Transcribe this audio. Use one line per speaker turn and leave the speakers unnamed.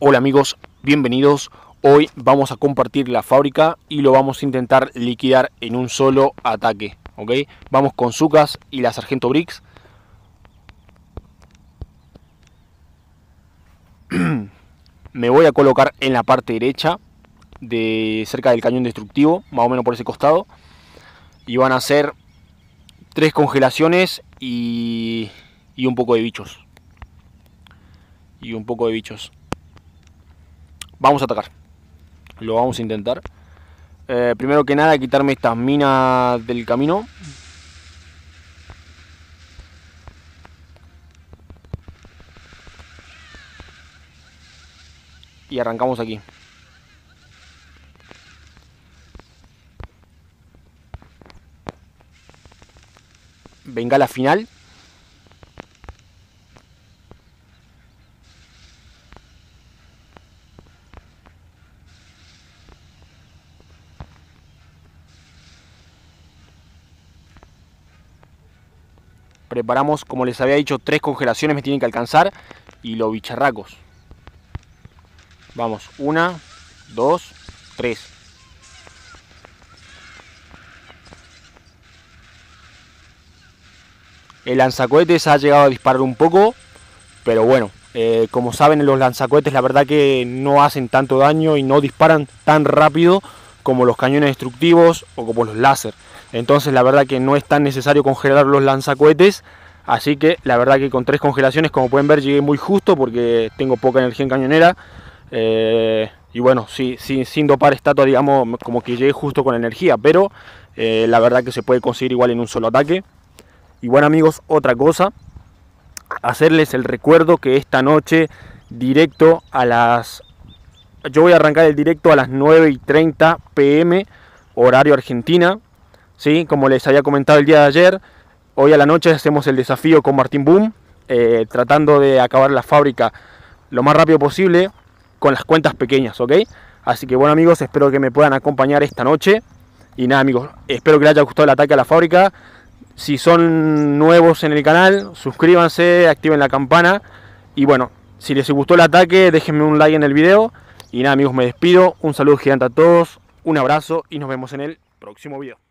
Hola amigos, bienvenidos. Hoy vamos a compartir la fábrica y lo vamos a intentar liquidar en un solo ataque. ¿ok? Vamos con Zucas y la Sargento Briggs. Me voy a colocar en la parte derecha, de cerca del cañón destructivo, más o menos por ese costado. Y van a ser tres congelaciones y, y un poco de bichos. Y un poco de bichos. Vamos a atacar. Lo vamos a intentar. Eh, primero que nada, quitarme estas minas del camino. Y arrancamos aquí. Venga la final. Preparamos, como les había dicho, tres congelaciones me tienen que alcanzar. Y los bicharracos. Vamos, una, dos, tres. El lanzacohetes ha llegado a disparar un poco, pero bueno, eh, como saben los lanzacohetes la verdad que no hacen tanto daño y no disparan tan rápido como los cañones destructivos o como los láser. Entonces la verdad que no es tan necesario congelar los lanzacohetes. Así que la verdad que con tres congelaciones, como pueden ver, llegué muy justo porque tengo poca energía en cañonera. Eh, y bueno, sin dopar estatua, digamos, como que llegué justo con energía. Pero eh, la verdad que se puede conseguir igual en un solo ataque. Y bueno amigos, otra cosa. Hacerles el recuerdo que esta noche, directo a las... Yo voy a arrancar el directo a las 9 y 30 pm, horario Argentina. ¿Sí? Como les había comentado el día de ayer, hoy a la noche hacemos el desafío con Martín Boom, eh, tratando de acabar la fábrica lo más rápido posible con las cuentas pequeñas, ¿ok? Así que bueno amigos, espero que me puedan acompañar esta noche. Y nada amigos, espero que les haya gustado el ataque a la fábrica. Si son nuevos en el canal, suscríbanse, activen la campana. Y bueno, si les gustó el ataque, déjenme un like en el video. Y nada amigos, me despido. Un saludo gigante a todos, un abrazo y nos vemos en el próximo video.